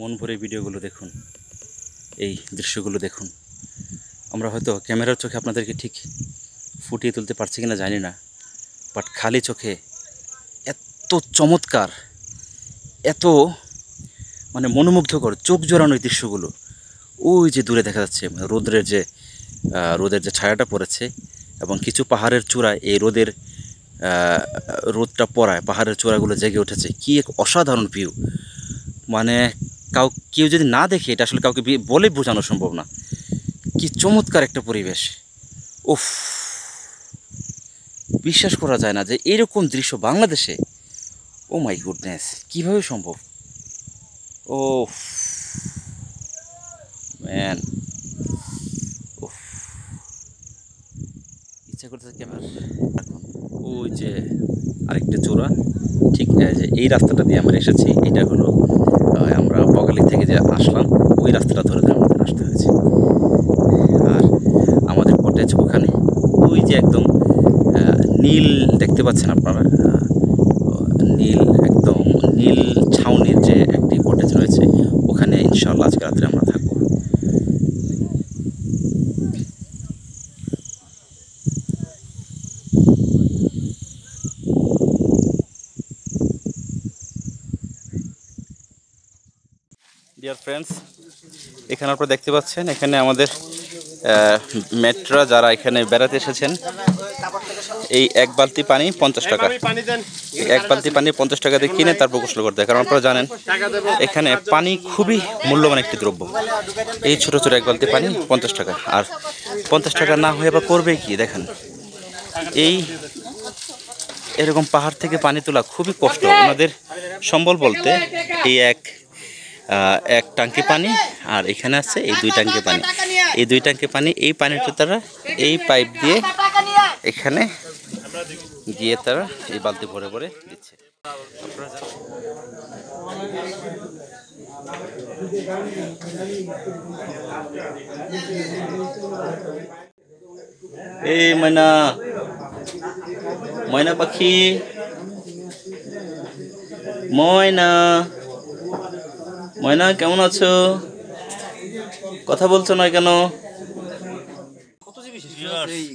মন ভরে ভিডিওগুলো দেখুন। এই দৃশ্যগুলো দেখুন। আমরা হয়তো ক্যামেরার চোখে আপনাদেরকে ঠিক ফুটিয়ে তুলতে পারছি কিনা জানি না। বাট খালি চোখে এত চমৎকার, এত মানে মনোমুগ্ধকর, চোখ জোড়ানো এই দৃশ্যগুলো। ওই যে দূরে দেখা যাচ্ছে, রোদ্রের যে রোদের যে ছায়াটা পড়েছে এবং কিছু পাহাড়ের চূড়ায় এই রোদের রোদটা পড়ায়, পাহাড়ের চূড়াগুলো জেগে উঠেছে। কি এক অসাধারণ ভিউ মানে কাউ, কেউ যদি না দেখে এটা আসলে কাউকে বলে বোঝানো সম্ভব না। কি চমৎকার একটা পরিবেশ। উফ। বিশ্বাস করা যায় না যে এরকম দৃশ্য বাংলাদেশে। ও মাই গুডনেস, কীভাবে সম্ভব? Oh man. ইচ্ছা করতেছে ক্যামেরা। ওই যে আরেকটা চূড়া। ঠিক যে এই রাস্তাটা দিয়ে আমরা এসেছি, এটা হলো আমরা বগালি থেকে যে আসলাম, ওই রাস্তাটা ধরে ধরে আমাদের আসতে হয়েছে। আর আমাদের কটেজ ওখানে, ওই যে একদম নীল দেখতে পাচ্ছেন আপনারা আহ, নীল একদম নীল ছাউনির যে একটি কটেজ রয়েছে ওখানে ইনশাআল্লাহ আজকে রাত্রে আমরা থাকব ডিয়ার ফ্রেন্ডস এখানে আপনারা দেখতে পাচ্ছেন, এখানে আমাদের মেট্রা যারা এখানে বেড়াতে এসেছেন, এই এক বালতি পানি পঞ্চাশ টাকা। এক বালতি পানি পঞ্চাশ টাকা দিয়ে কিনে তারপর গোসল করতে কারণ আপনারা জানেন, এখানে পানি খুবই মূল্যবান একটি দ্রব্য। এই ছোট ছোট এক বালতি পানি পঞ্চাশ টাকা। আর পঞ্চাশ টাকা না হয়ে বা করবে কি? দেখেন। এই এরকম পাহাড় থেকে পানি তোলা খুবই কষ্ট। ওনাদের সম্বল বলতে এই এক এক টাঙ্কি পানি আর এখানে আছে এই দুই টাঙ্কি পানি। এই দুই টাঙ্কি পানি, এই পানিটা তারা এই পাইপ দিয়ে এখানে গিয়ে তারা এই বালতি ভরে ভরে দিচ্ছে। এই ময়না ময়না পাখি, ময়না। ময়না কেমন আছো? কথা বলছো না কেন?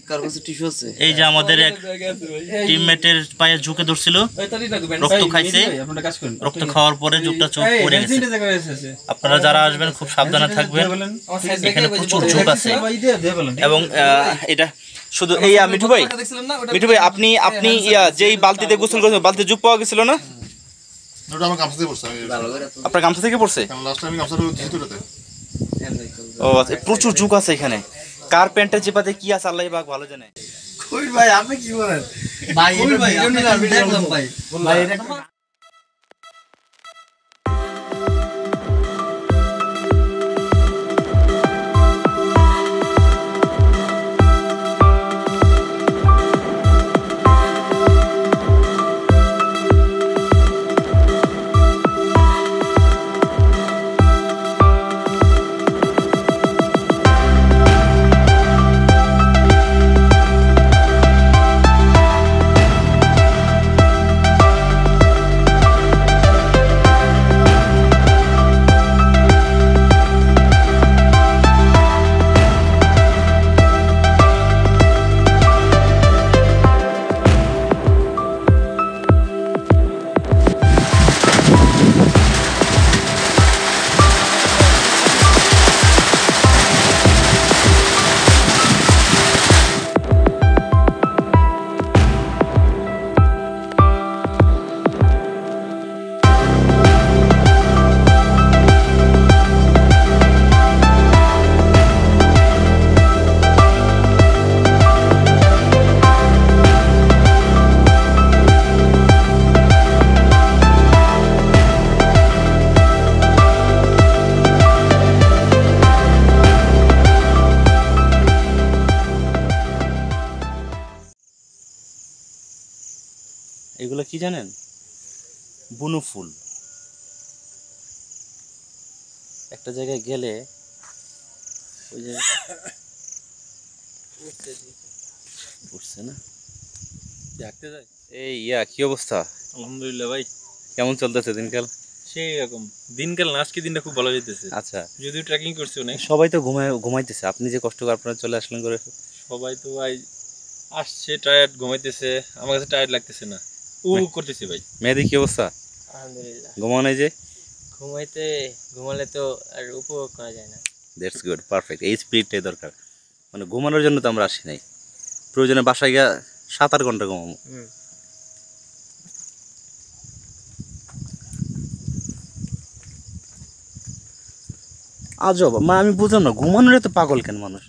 কার কাছে টিস্যু আছে? এই যে আমাদের এক টিমমেটের পায়ে ঝুঁকে ধরছিল রক্ত খাইছে। রক্ত খাওয়ার পরে চোখটা চোখ পড়ে গেছে। আপনারা যারা আসবেন খুব সাবধানে থাকবেন। এখানে প্রচুর ঝোঁক আছে। এবং আহ, এটা শুধু এই মিঠু ভাই মিঠু ভাই আপনি আপনি ইয়া যেই বালতিতে গোসল করেছেন বালতিতে জুপ পাওয়া গেছিল না? ওটা আমার গামছা দিয়ে পড়ছে আপনার গামছা থেকে পড়ছে? লাস্ট আমি ও আচ্ছা, প্রচুর যুগ আছে এখানে। কার প্যান্টের চেপাতে কি আছে আল্লাহ বাঘ ভালো জানে। ভাই আপনি কি বলেন? ভাই ভাই গেলে ওই যে উঠছে না? এই ইয়া কি অবস্থা? আলহামদুলিল্লাহ ভাই। কেমন চলতেছে দিনকাল? সেই রকম। দিনকাল না আজকে দিনটা খুব ভালো যেতেছে আচ্ছা। যদিও ট্রেকিং করছি অনেক। সবাই তো ঘুমায় ঘুমাইতেছে। আপনি যে কষ্ট করে আপনারা চলে আসলেন করে সবাই তো ভাই আসছে টায়ার্ড ঘুমাইতেছে। আমার কাছে টায়ার্ড লাগতেছে না। উ করতেছে ভাই। মেয়েদের কি অবস্থা? আলহামদুলিল্লাহ। ঘুমানো যে? ঘুমাইতে ঘুমালে তো আর উপভোগ করা যায় না। দ্যাটস গুড পারফেক্ট এই স্পিরিটটাই দরকার। মানে ঘুমানোর জন্য তো আমরা আসি নাই। প্রয়োজনে বাসায় গিয়া সাত আট ঘণ্টা ঘুমাবো। আজব মানে আমি বুঝলাম না ঘুমানোর এত পাগল কেন মানুষ?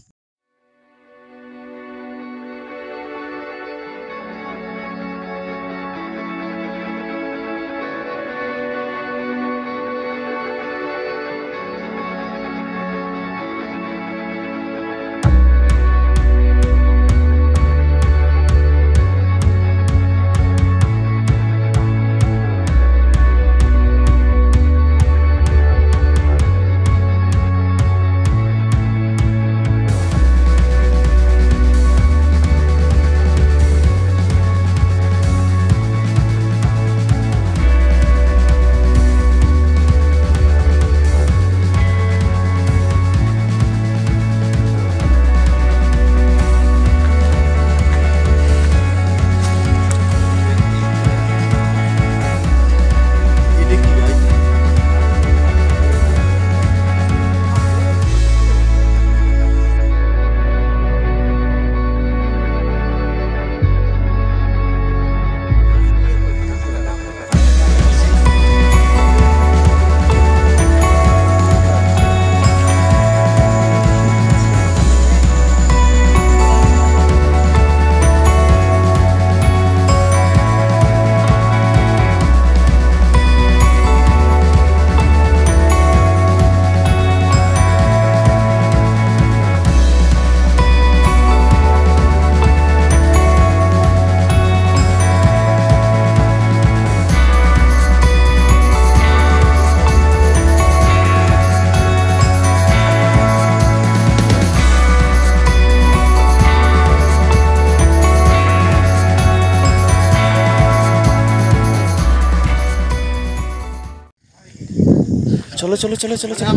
চলো চলো চলো চলো।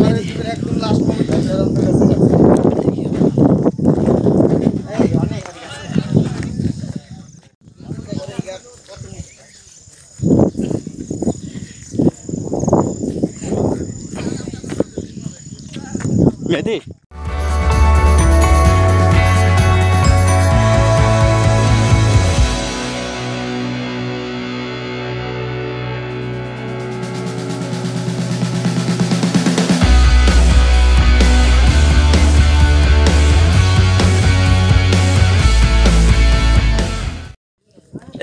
একদম লাস্ট মেহেদি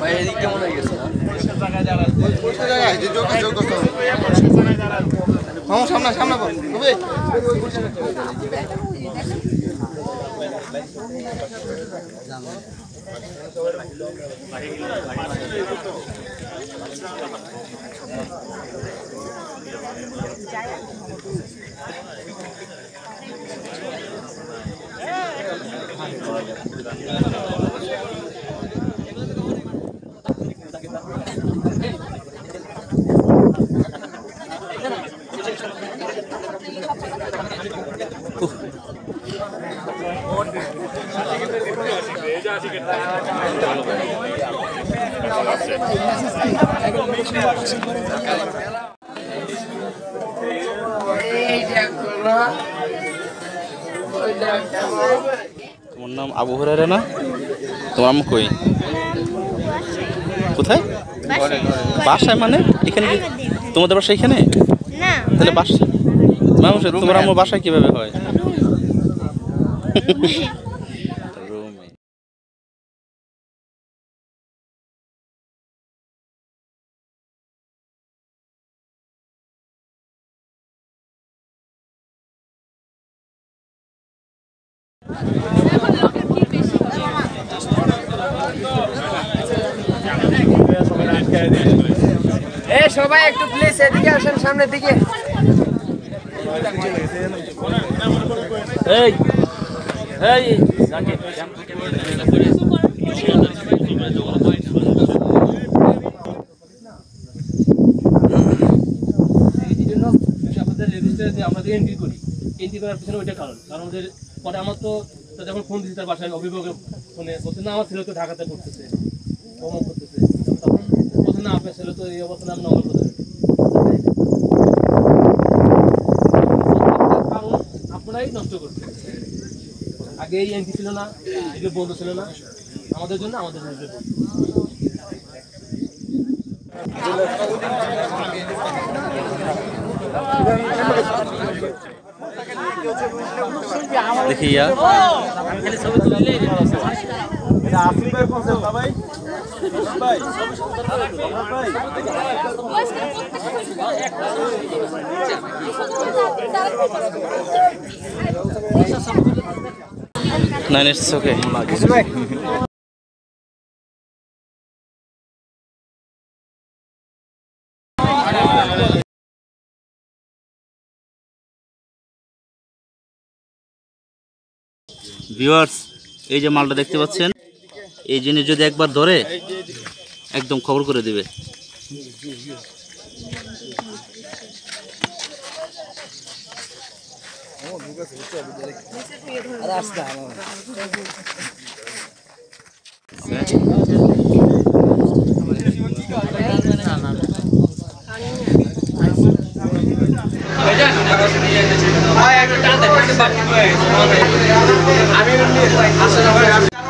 ভাই এদিক কেমন হয়ে গেছে মামা সামনে সামনে বল। হবে তোমার নাম আবু হরারা না? তোমার নাম কই? কোথায়? বাসায় মানে? এখানে তোমাদের বাসা এখানে? তাহলে বাসা মানুষ তোমার আমার বাসায় কীভাবে হয়? সবাই একটু প্লিজ এদিকে আসেন সামনের দিকে। এই আমাদের এন্ট্রি করি এন্ট্রি করার পিছনে ওইটা কারণ। কারণ ওদের পরে আমার তো যখন ফোন দিচ্ছি তার বাসায় অভিভাবকের ফোনে বলছে না আমার ছেলে তো ঢাকাতে করতেছে। তখন বলছে না আপনার ছেলে তো এই অবস্থানে আমি নগর প্রধান। কারণ আপনারাই নষ্ট করছে। আগে এই এন্ট্রি ছিল না এগুলো বন্ধ ছিল না। আমাদের জন্য আমাদের জন্য। দেখি ইয়া। খালি ছবি নাইন ইটস ওকে ভিউয়ার্স এই যে মালটা দেখতে পাচ্ছেন এই জিনিস যদি একবার ধরে একদম খবর করে দিবে। এখানে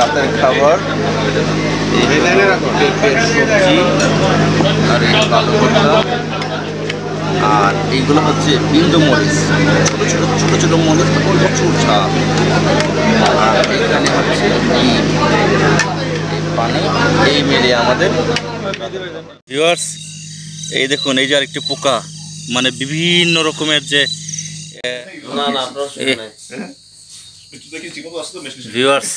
আমরা খাবার আর আর এইগুলো হচ্ছে বিন্দু মরিচ ছোটো ছোটো ছোটো ছোটো মরিচ প্রচুর ঝাল আর এখানে হচ্ছে পানি এই মিলিয়ে আমাদের। ভিউয়ার্স এই দেখুন এই যে আরেকটি পোকা। মানে বিভিন্ন রকমের যে না না ভিউয়ার্স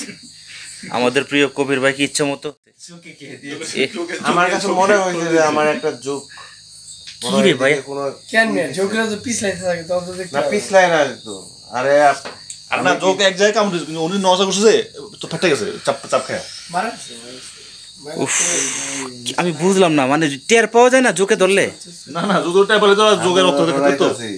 আমাদের প্রিয় কবির ভাই কি ইচ্ছা মতো? আমার কাছে মনে হয়েছে যে আমার একটা যোগ কি রে ভাই? কোনো কেন ঝোঁকরা তো পিছলাইতে থাকে তখন তো দেখতে না পিছলাই না তো আরে এক জায়গায় কামড় দিয়েছে, কিন্তু উনি নজা করছে তো ফেটে গেছে চাপ চাপ খায় আমি বুঝলাম না মানে টের পাওয়া যায় না জোকে ধরলে না না তো যোগের রক্ত দেখতে তো ধরাইতাছি।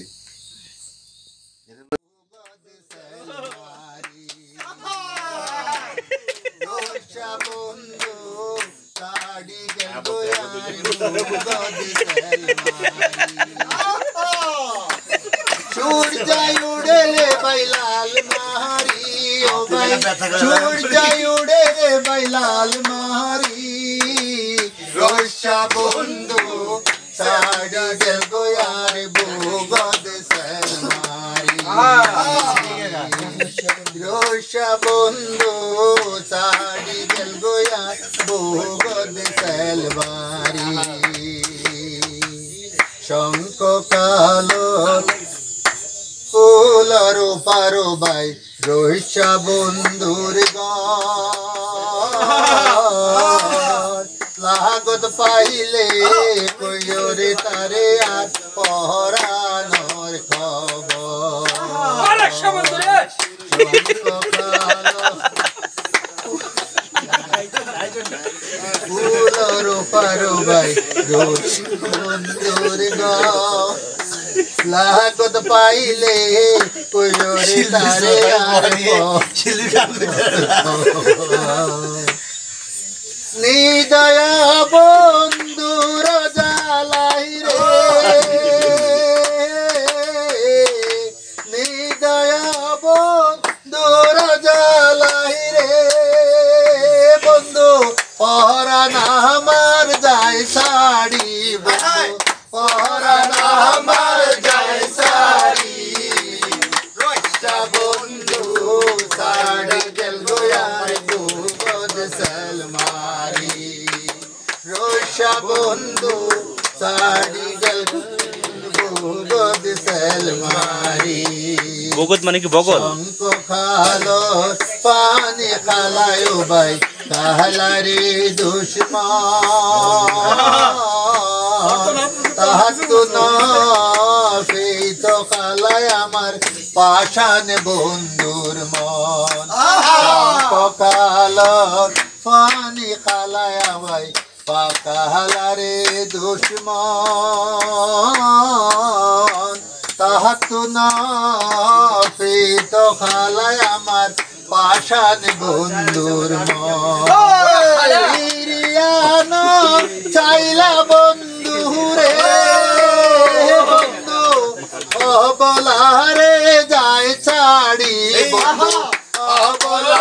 সূর্যায় উড়েলে বাইলাল মারি ও ভাই সূর্যায় উড়েলে বাইলাল মারি রসা বন্ধু সাড়ি গেল গোয়ার বুগদ সলমারি রসা বন্ধু সাড়ি গেল গোয়ার বুগদ সলমারি শঙ্খ কালো ফুলারো পারো বাই রহিষা বন্ধুর। লাগত পাইলে কইরে তারে আর পহরানোর খবর ফুলারো পারো বাই রহিষা বন্ধুর গান। লাগত পাইলে কইরে তারে নিদয়া বন্ধুর জালাই রে নিদয়া বন্ধুর জালাই রে বন্ধু পহরা না রোজা বন্ধু ছাড়ি গেল সলমারি। বগত মানে কি বগল? খালো পানি খালায় ভাই কাহালারে দুশ্মন। তাহাতু তো খালায় আমার পাষাণ বন্ধুর মন। শঙ্খ খালো পানি খালায় ভাই পাকাহালারে দুশ্মন তাহাতু পিত খালায় আমার পাষাণ বন্ধুর মন। চাইলা বন্ধু রে বন্ধু অবলারে যায় ছাড়ি বন্ধু অবলারে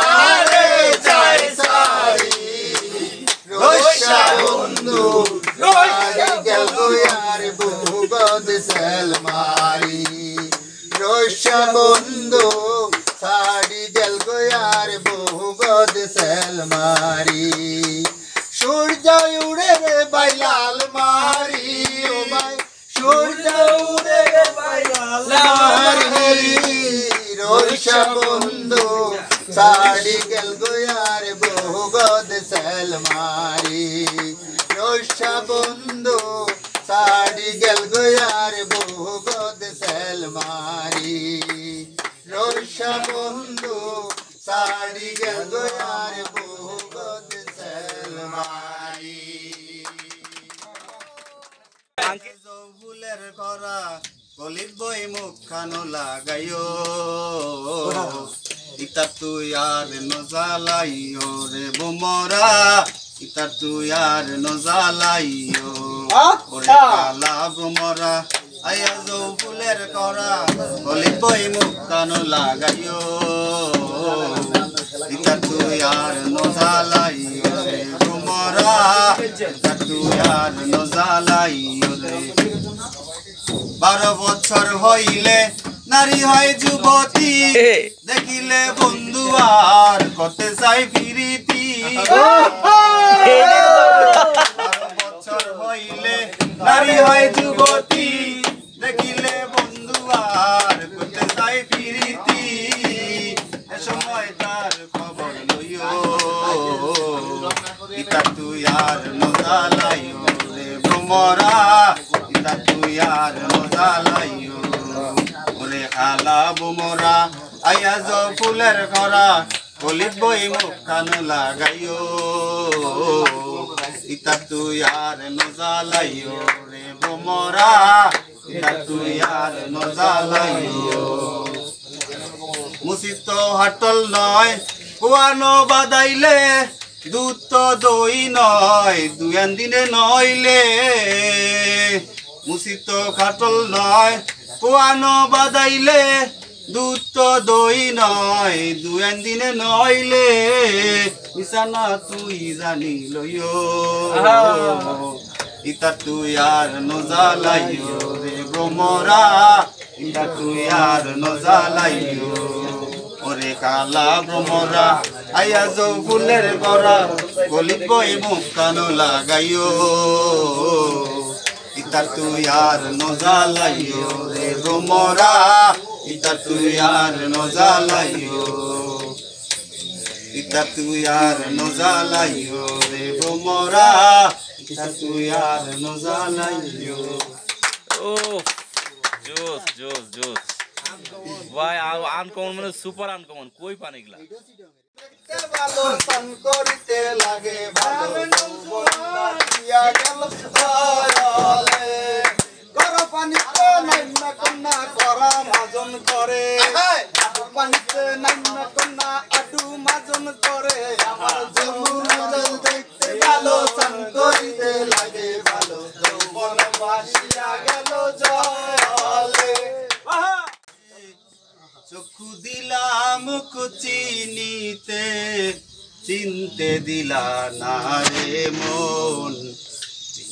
ইতা তুই আর নজালাইও রে বোমরা ইতা তুই আর নজালাইও ওরে কালা বোমরা। আয়া যৌ ফুলের করা কলিত বই মুখ খানো লাগাইও। ইতা তুই আর নজালাইও রে বোমরা ইতা তুই আর নজালাইও রে। বারো বছর হইলে নারী হয় যুবতী। দেখিলে বন্ধু আর করতে চাই ফিরিতি বছর হইলে নারী হয় যুবতী। দেখিলে বন্ধু আর করতে চাই ফিরিতি এ সময় তার খবর লইও। ইতা তুই আর নজালাইও রে ভ্রমরা। ইতা তুই আর নজালাইও ওরে খালা বুমরা, আয়া জ ফুলের ঘরা কলিত বই মুখ কান লাগাইও। ইতা তুই আর নজালাইও রে বুমরা, ইতা তুই আর নজালাইও। মুসিত হাটল নয়, কুয়ানো বাদাইলে দুধ তো দই নয় দুয়ান দিনে নইলে। মুসিত খাটল নয় কুয়ানো বাদাইলে দুধ তো দই নয় দুয়ান দিনে নইলে মিশানা তুই জানি লইও। ইতা তুই আর নজালাইও রে ভ্রমরা ইতা তুই আর নজালাইও ওরে কালা ভ্রমরা আয়া যৌ ফুলের গড়া গলিত বই মুখ কানো লাগাইও। ইতা তুই আর নজালাইও রে ভ্রমরা ইতা তুই আর নজালাইও ইতা তুই আর নজালাইও রে ভ্রমরা ইতা তুই আর নজালাইও ও জোস জোস জোস। ভাই আনকমন মানে সুপার আনকমন কই পান এগুলা? ভালো পান করিতে লাগে ভালো করা মাজন করে। পানিতে নাইমা কন্যা আডু মাজন করে। আমার যমুনা দেখতে ভালো পান করিতে লাগে ভালো যৌবন ভাসিয়া গেল জলে। চক্ষু দিলাম চিনিতে চিনতে দিলা না রে মন।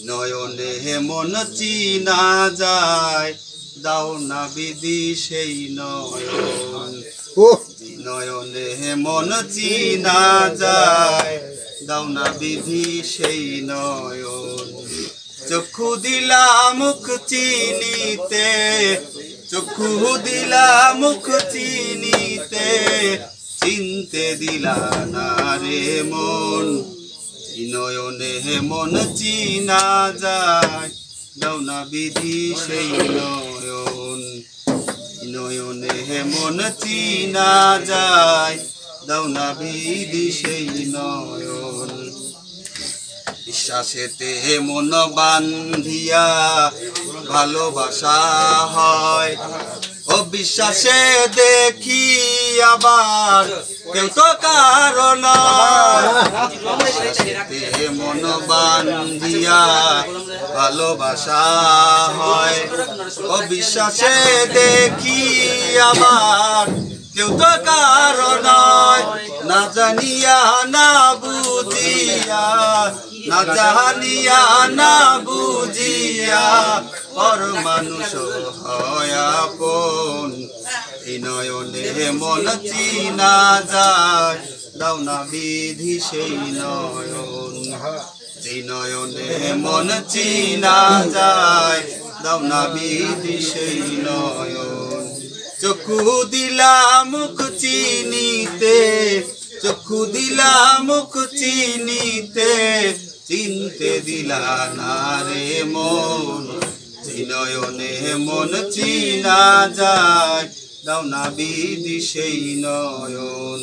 নয়নে মন চিনা যায় দাও না বিধি সেই নয়ন। নয়নে মন চিনা যায় দাও না বিধি সেই নয়ন। চক্ষু দিলাম চিনিতে চক্ষু দিলা, মুখ চিনিতে, চিনতে দিলা না রে মন। নয়নে মন চিনা যায়, দাও বিধি সেই নয়ন। নয়নে মন চিনা যায়, দাও বিধি সেই নয়ন। বিশ্বাসেতে মন বান্ধিয়া ভালোবাসা হয়। ও বিশ্বাসে দেখি আবার কেউ তো কারণ মন বান্ধিয়া ভালোবাসা হয়। ও বিশ্বাসে দেখি আবার কেউ তো কারণ না জানিয়া, না বুঝিয়া, না জানিয়া, না বুঝিয়া, পর মানুষ হয় আপন। এই নয়নে মন চিনা যায়, দাও না বিধি সেই নয়ন। এই নয়নে মন চিনা যায়, দাও না বিধি সেই নয়ন। চক্ষু দিলা মুখ চিনিতে, চক্ষু দিলা মুখ চিনিতে, চিনতে দিলা না রে মন নয়নে মন চিনা যায়, দাও না বিধি সেই নয়ন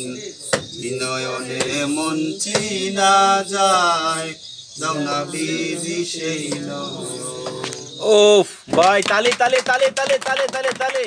নয়নে মন চিনা যায়, দাও না বিধি সেই নয়ন। ও ভাই তালি, তালে তালে, তালি, তালে তালে, তালি।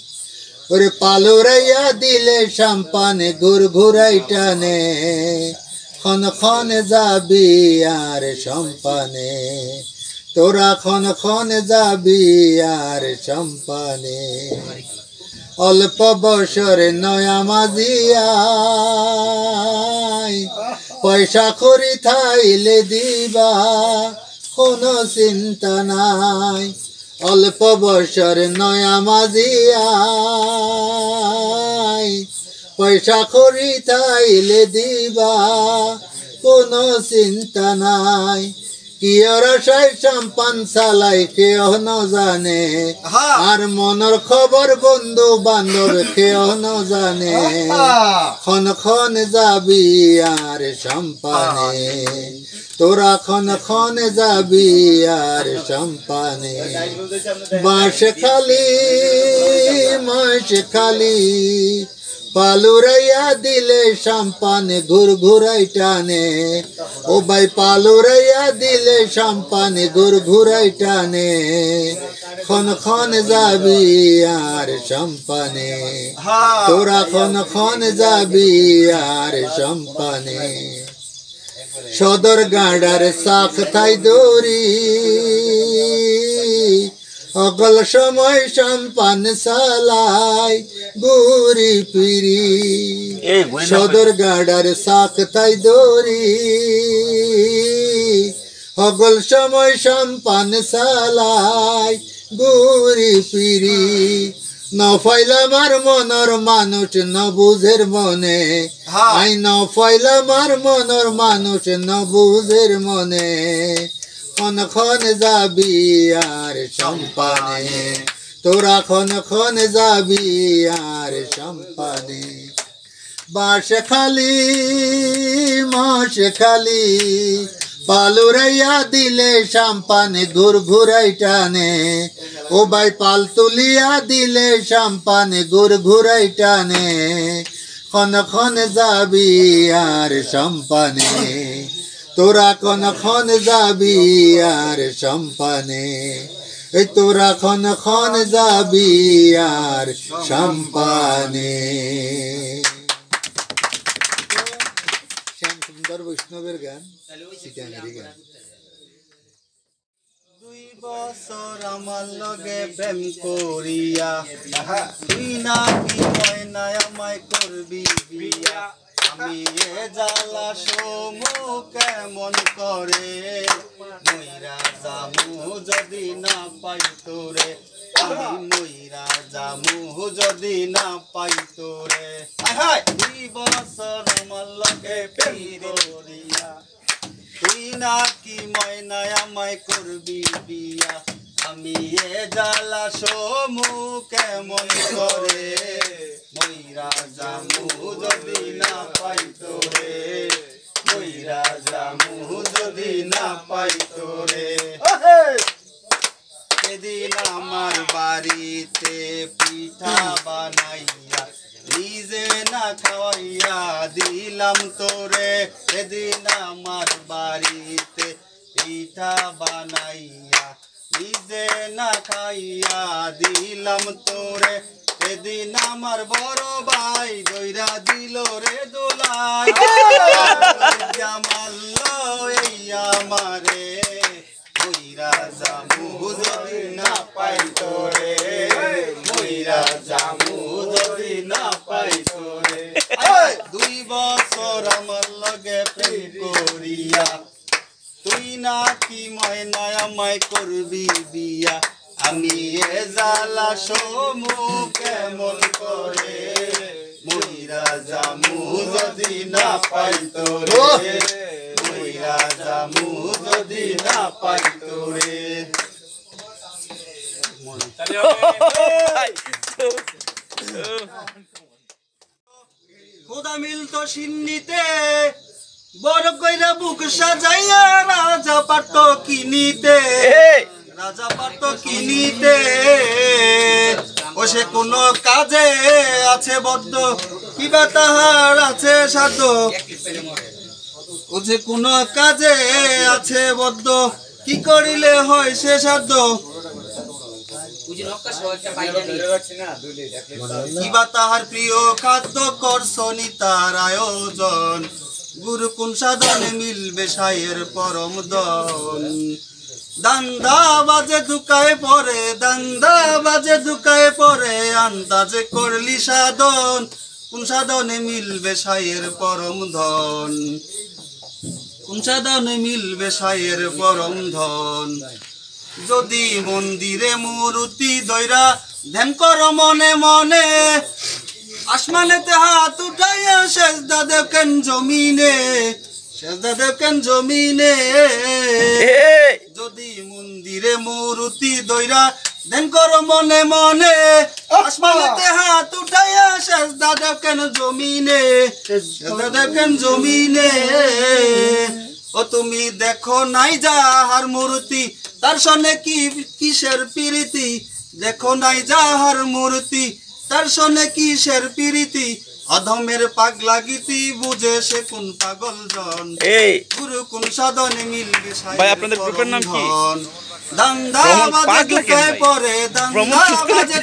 ওরে পালুরাইয়া দিলে সম্পানে ঘুর ঘুরাই টানে। খন খন যাবি আর সম্পানে তোরা খন খন যাবি আর সম্পানে অল্প বছরে নয়া মাঝিয়াই পয়সা করি থাইলে দিবা, কোনো চিন্তা নাই। অল্প বছর নয়া মাঝিয়াই পয়সা করি তাইলে দিবা কোনো চিন্তা নাই। কিয়র সাই সম্পান চালাই কেহ জানে আর মনৰ খবৰ বন্ধু বান্ধৱ কেহ জানে খন খন যাবি আর সম্পানে। তোরা খন খন যাবি আর সম্পানে বাঁশ খালি মাস খালি। পালুরাইয়া দিলে সম্পানে ঘুর ঘুরাই টানে। ও ভাই পালুরাইয়া দিলে সম্পানে ঘুর ঘুরাই টানে। খন খন যাবি আর সম্পানে তোরা খন খন যাবি আর সম্পানে সদর গাডার সাখ থাই দৌরি অকল সময় সম্পান সালাই গুরি পিরি সদর গাডার সাখ থাই দৌরি অকল সময় সম্পান সালাই গুরি পিরি নফাইলামার মনর মানুষ ন বুঝের মনে আই নফাইলামার মনর মানুষ ন বুঝের মনে খন যাবি আর সম্পানে। তোরা খন খন যাবি আর সম্পানে। বাস খালি মাস খালি পালুরাইয়া দিলে সাম্পানে ঘুর ঘুরাই টানে। ও ভাই পাল তুলিয়া দিলে সাম্পানে ঘুর ঘুরাই টানে। খন খন যাবি আর সম্পানে। তোরা খন খন যাবি আর সম্পানে। এই তোরা খন খন যাবি আর সম্পানে। শ্যাম সুন্দর বৈষ্ণবের গান। গান। বছর আমার লগে প্রেম করিয়া। তুই না কি ময়নায় আমায় করবি বিয়া। আমি এ জ্বালা সমু কেমন করে? ময়রা জামু যদি না পাই তোরে। আমি ময়রা জামু যদি না পাই তোরে। দুই বছর আমার লগে প্রেম করিয়া। তুই নাকি ময়নায় আমায় করবি বিয়া? আমি এ জ্বালা সমু কেমন করে? সমু কেমন করে? মইরা জামু যদি না পাই তোরে মইরা জামু যদি না পাই তোরে খোদা মিলতো সিন্নিতে বড় কইরা বুক সাজাইয়া রাজা পাট কিনিতে। কিনিতে। ও সে কোন কাজে আছে বদ্ধ, কিবা তাহার আছে সাধ্য। ও যে কোন কাজে আছে বদ্ধ, কি করিলে হয় সে সাধ্য? কিবা তাহার প্রিয় খাদ্য করছনি তার আয়োজন। গুরু কোন সাধনে মিলবে সায়ের পরম দন। দান্দা বাজে দুকায় পরে দান্দা বাজে দুকায় পরে আন্দাজে করলি সাধন। কোন সাধনে মিলবে সায়ের পরম ধন? কোন সাধনে মিলবে সায়ের পরম ধন? যদি মন্দিরে মূর্তি দৈরা ধ্যান কর মনে মনে। আসমানেতে হাত উঠাইয়া সেজদা কেন জমিনে? সেজদা দেখেন জমিনে। যদি মন্দিরে মূর্তি দইরা ধ্যান কর মনে মনে। আসমানেতে হাত উঠাইয়া সেজদা দেখেন জমিনে। সেজদা দেখেন জমিনে। ও তুমি দেখো নাই যা যাহার মূর্তি। তার সনে কি কিসের প্রীতি? দেখো নাই যাহার মূর্তি। তার সনে কিসের প্রীতি? অধমের পাগ গীতি বুঝে সে কোন পাগল জন? এই। গুরু কোন সাধনে মিলবে ভাই, আপনাদের গ্রুপের নাম কি? দান্দা বাজে? পরে দান্দা বাজে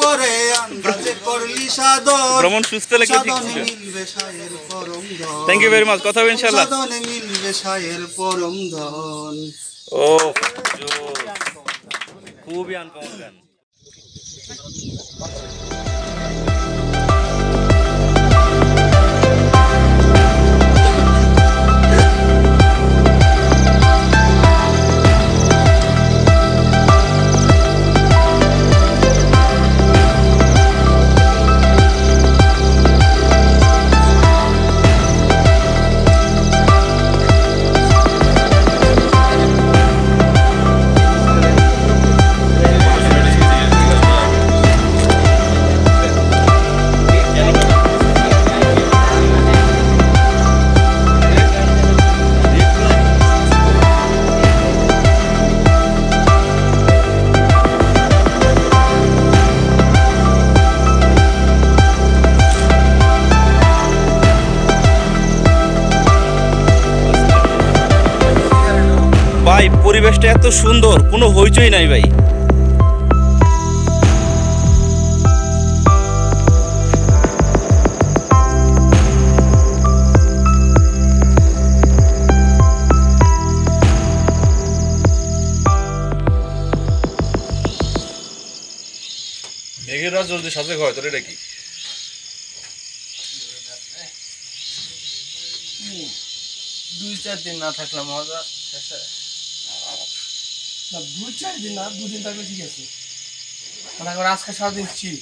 পরে আন্দাজে করলি সাধন ভ্রমণ সুস্থ লাগলে ঠিক ছিল। মিলবে সায়ের পরম ধন। থ্যাংক ইউ ভেরি মাচ কথা হবে ইনশাল্লাহ সাধনে মিলবে সায়ের পরম ধন। ও খুবই আনকমন গান পরিবেশটা এত সুন্দর কোনো হইচই নাই ভাই। হয় এটা কি? দুই চার দিন না থাকলাম মজা। না দুই চার দিন না দুদিন থাকলে ঠিক আছে। মানে আজকে সারাদিন ছিল